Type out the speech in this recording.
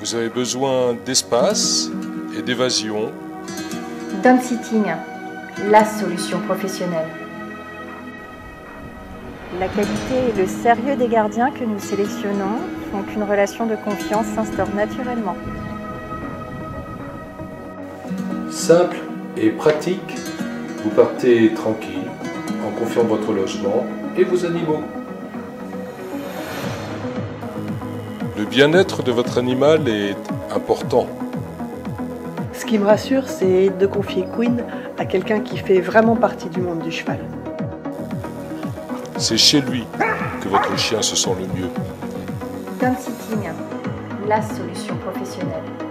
Vous avez besoin d'espace et d'évasion. Sitting, la solution professionnelle. La qualité et le sérieux des gardiens que nous sélectionnons font qu'une relation de confiance s'instaure naturellement. Simple et pratique, vous partez tranquille en confiant votre logement et vos animaux. Le bien-être de votre animal est important. Ce qui me rassure, c'est de confier Queen à quelqu'un qui fait vraiment partie du monde du cheval. C'est chez lui que votre chien se sent le mieux. Dog Sitting, la solution professionnelle.